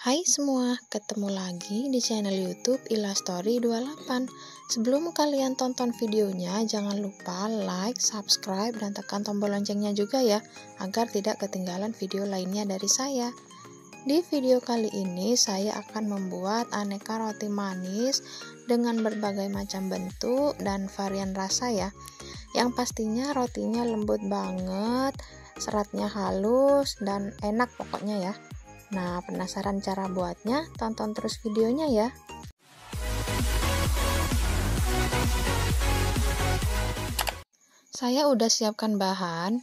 Hai semua, ketemu lagi di channel YouTube Ilastory 28. Sebelum kalian tonton videonya, jangan lupa like, subscribe, dan tekan tombol loncengnya juga ya, agar tidak ketinggalan video lainnya dari saya. Di video kali ini, saya akan membuat aneka roti manis dengan berbagai macam bentuk dan varian rasa ya. Yang pastinya rotinya lembut banget, seratnya halus, dan enak pokoknya ya. Nah, penasaran cara buatnya? Tonton terus videonya ya. Saya udah siapkan bahan.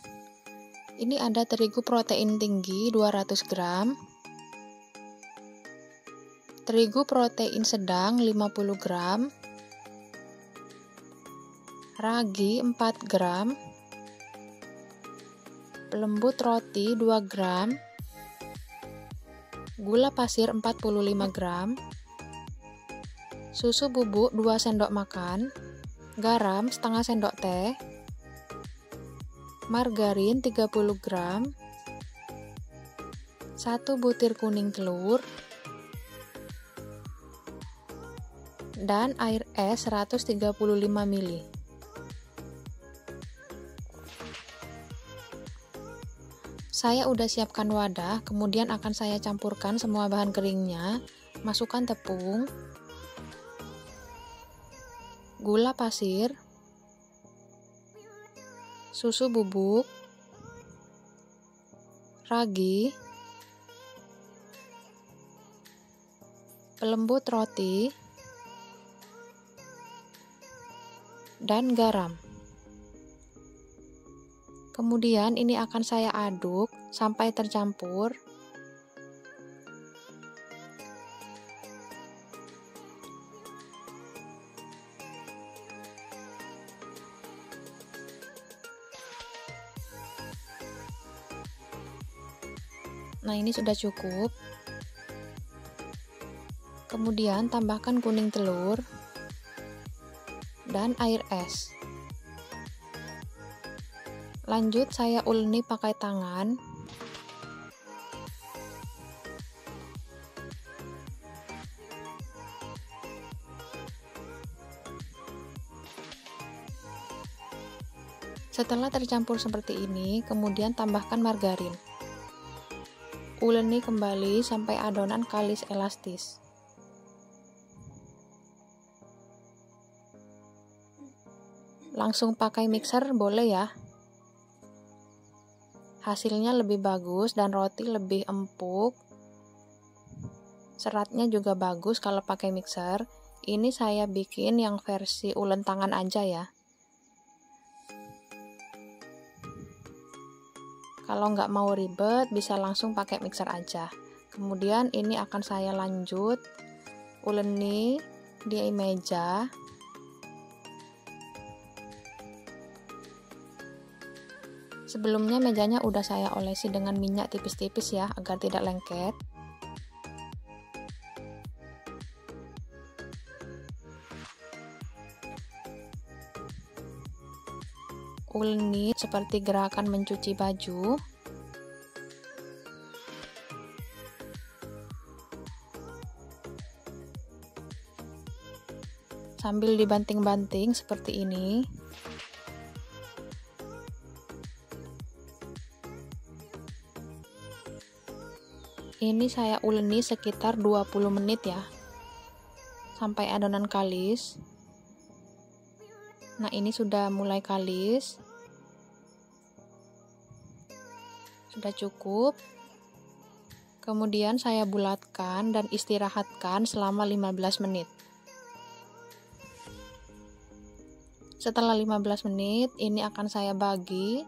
Ini ada terigu protein tinggi 200 gram. Terigu protein sedang 50 gram. Ragi 4 gram. Pelembut roti 2 gram gula pasir 45 gram, susu bubuk 2 sendok makan, garam setengah sendok teh, margarin 30 gram, 1 butir kuning telur, dan air es 135 ml. Saya udah siapkan wadah, kemudian akan saya campurkan semua bahan keringnya. Masukkan tepung, gula pasir, susu bubuk, ragi, pelembut roti, dan garam. Kemudian ini akan saya aduk sampai tercampur. Nah, ini sudah cukup. Kemudian tambahkan kuning telur dan air es. Lanjut saya uleni pakai tangan. Setelah tercampur seperti ini, kemudian tambahkan margarin. Uleni kembali sampai adonan kalis elastis. Langsung pakai mixer boleh ya hasilnya lebih bagus dan roti lebih empuk. Seratnya juga bagus kalau pakai mixer. Ini saya bikin yang versi ulen tangan aja ya. Kalau nggak mau ribet bisa langsung pakai mixer aja. Kemudian ini akan saya lanjut uleni di meja Sebelumnya mejanya udah saya olesi dengan minyak tipis-tipis ya, agar tidak lengket. Ulni seperti gerakan mencuci baju. Sambil dibanting-banting seperti ini. Ini saya uleni sekitar 20 menit ya. Sampai adonan kalis. Nah ini sudah mulai kalis. Sudah cukup. Kemudian saya bulatkan dan istirahatkan selama 15 menit. Setelah 15 menit ini akan saya bagi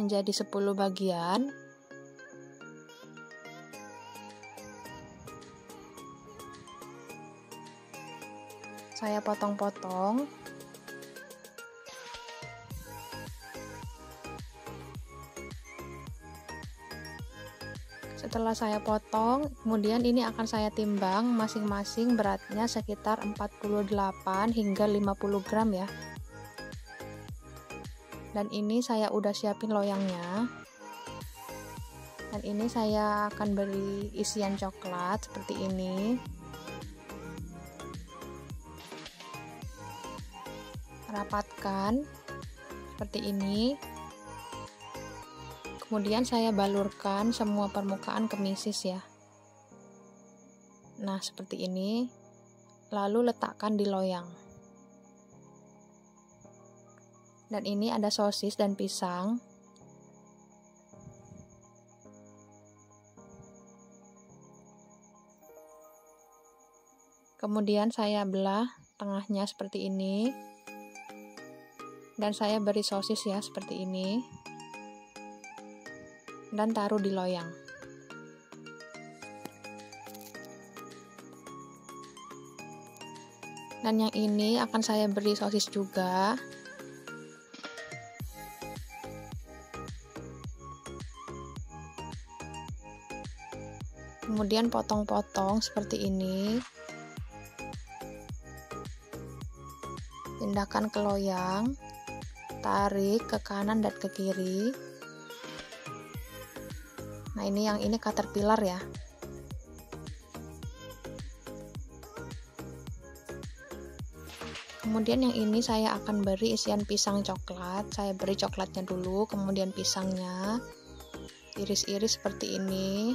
menjadi 10 bagian saya potong-potong. Setelah saya potong kemudian ini akan saya timbang masing-masing beratnya sekitar 48 hingga 50 gram ya. Dan ini saya udah siapin loyangnya. Dan ini saya akan beri isian coklat seperti ini rapatkan seperti ini. Kemudian saya balurkan semua permukaan ke misis ya. Nah seperti ini. Lalu letakkan di loyang. Dan ini ada sosis dan pisang. Kemudian saya belah tengahnya seperti ini dan saya beri sosis ya seperti ini. Dan taruh di loyang. Dan yang ini akan saya beri sosis juga. Kemudian potong-potong seperti ini. Pindahkan ke loyang tarik ke kanan dan ke kiri. Nah ini yang ini caterpillar ya. Kemudian yang ini saya akan beri isian pisang coklat. Saya beri coklatnya dulu kemudian pisangnya. Iris-iris seperti ini.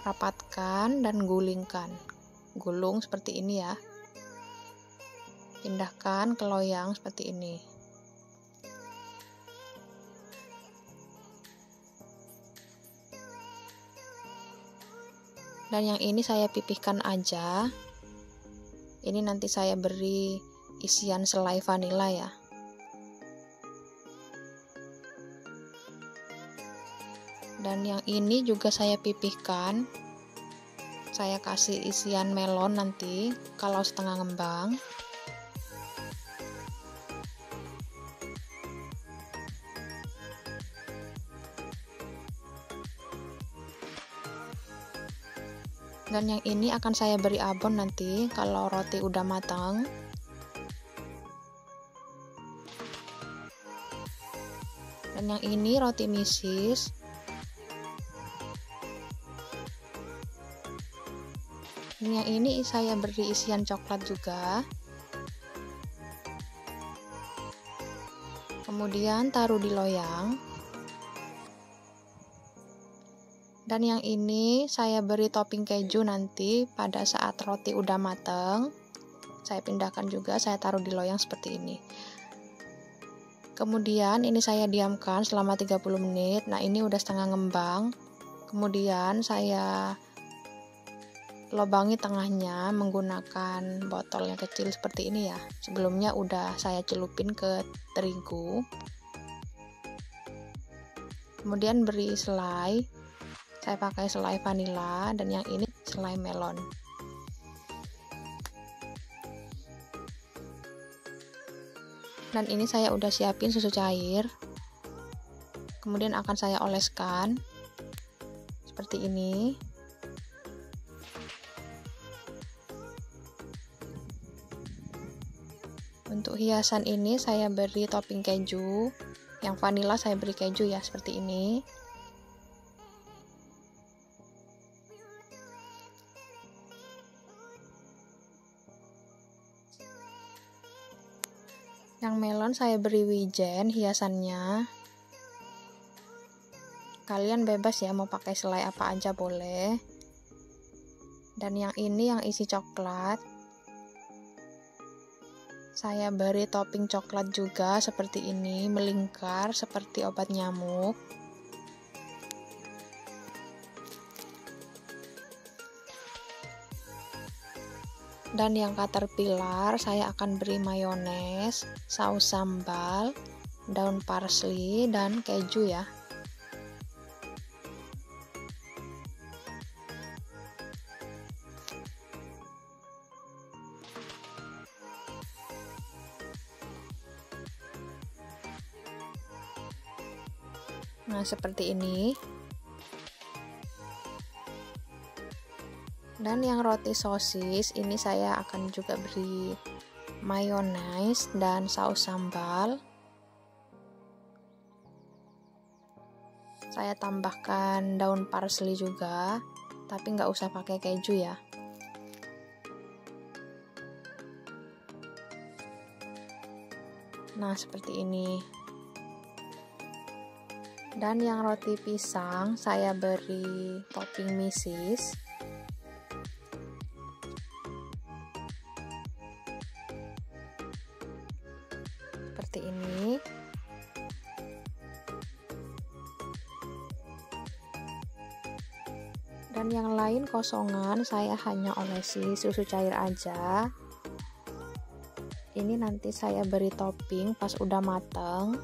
Rapatkan dan gulingkan. Gulung seperti ini ya. Pindahkan ke loyang seperti ini dan yang ini saya pipihkan aja. Ini nanti saya beri isian selai vanila ya. Dan yang ini juga saya pipihkan. Saya kasih isian melon nanti kalau setengah ngembang dan yang ini akan saya beri abon nanti kalau roti udah matang. Dan yang ini roti misis. Dan yang ini saya beri isian coklat juga. Kemudian taruh di loyang dan yang ini saya beri topping keju nanti pada saat roti udah mateng. Saya pindahkan juga saya taruh di loyang seperti ini. Kemudian ini saya diamkan selama 30 menit. Nah ini udah setengah ngembang. Kemudian saya lobangi tengahnya menggunakan botol yang kecil seperti ini ya. Sebelumnya udah saya celupin ke terigu. Kemudian beri selai saya pakai selai vanila dan yang ini selai melon. Dan ini saya udah siapin susu cair. Kemudian akan saya oleskan seperti ini. Untuk hiasan ini saya beri topping keju. Yang vanila saya beri keju ya seperti ini Melon saya beri wijen hiasannya. Kalian bebas ya mau pakai selai apa aja boleh. Dan yang ini yang isi coklat. Saya beri topping coklat juga seperti ini, melingkar seperti obat nyamuk. Dan yang caterpillar saya akan beri mayones, saus sambal, daun parsley dan keju ya. Nah, seperti ini. Dan yang roti sosis ini saya akan juga beri mayonnaise dan saus sambal. Saya tambahkan daun parsley juga tapi nggak usah pakai keju ya. Nah seperti ini. Dan yang roti pisang saya beri topping misis dan yang lain kosongan saya hanya olesi susu cair aja. Ini nanti saya beri topping pas udah mateng.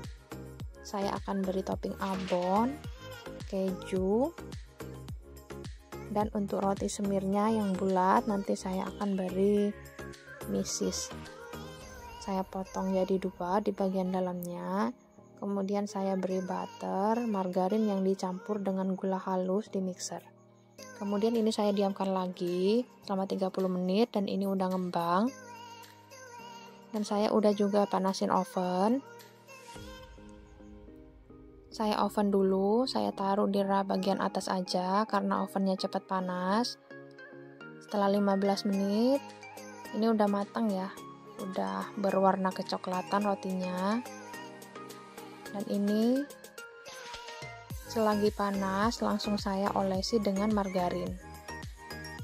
Saya akan beri topping abon keju dan untuk roti semirnya yang bulat nanti saya akan beri misis. Saya potong jadi dua di bagian dalamnya. Kemudian saya beri butter margarin yang dicampur dengan gula halus di mixer kemudian ini saya diamkan lagi selama 30 menit dan ini udah ngembang. Dan saya udah juga panasin oven. Saya oven dulu saya taruh di rak bagian atas aja karena ovennya cepat panas. Setelah 15 menit ini udah matang ya. Udah berwarna kecoklatan rotinya. Dan ini Selagi panas, langsung saya olesi dengan margarin.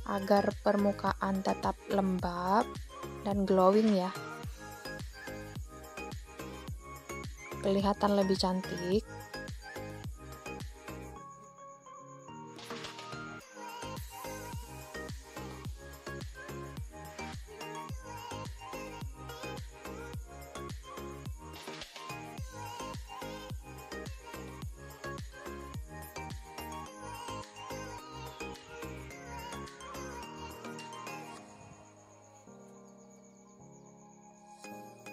Agar permukaan tetap lembab dan glowing ya. Kelihatan lebih cantik.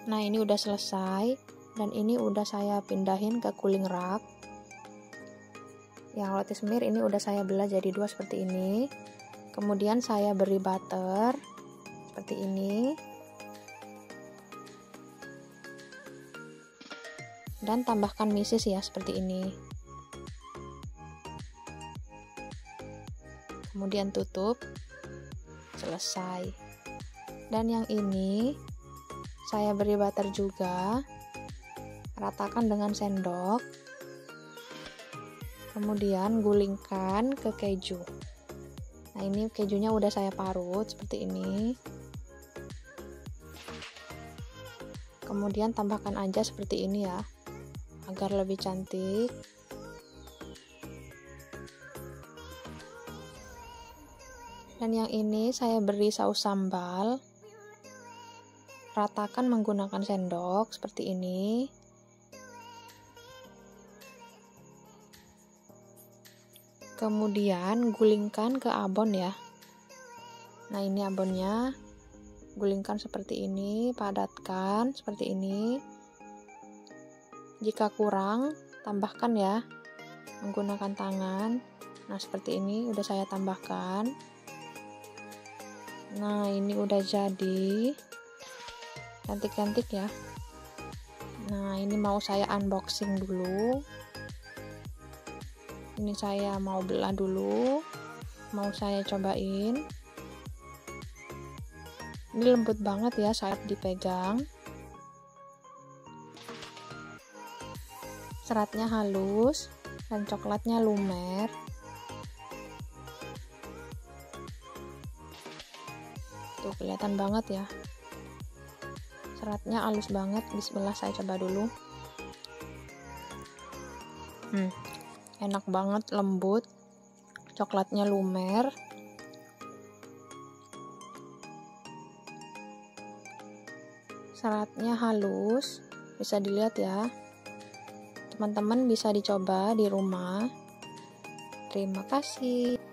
Nah, ini udah selesai dan ini udah saya pindahin ke cooling rack. Yang roti semir ini udah saya belah jadi dua seperti ini. Kemudian saya beri butter seperti ini. Dan tambahkan misis ya seperti ini. Kemudian tutup. Selesai. Dan yang ini saya beri butter juga. Ratakan dengan sendok. Kemudian gulingkan ke keju. Nah ini kejunya udah saya parut seperti ini. Kemudian tambahkan aja seperti ini ya agar lebih cantik. Dan yang ini saya beri saus sambal ratakan menggunakan sendok seperti ini. Kemudian gulingkan ke abon ya. Nah ini abonnya. Gulingkan seperti ini padatkan seperti ini. Jika kurang tambahkan ya. Menggunakan tangan. Nah seperti ini udah saya tambahkan. Nah ini udah jadi cantik-cantik ya. Nah ini mau saya unboxing dulu. Ini saya mau belah dulu. Mau saya cobain. Ini lembut banget ya saat dipegang. Seratnya halus dan coklatnya lumer. Tuh kelihatan banget ya seratnya halus banget. Bismillah saya coba dulu. Hmm, enak banget lembut. Coklatnya lumer. Seratnya halus. Bisa dilihat ya. Teman-teman bisa dicoba di rumah. Terima kasih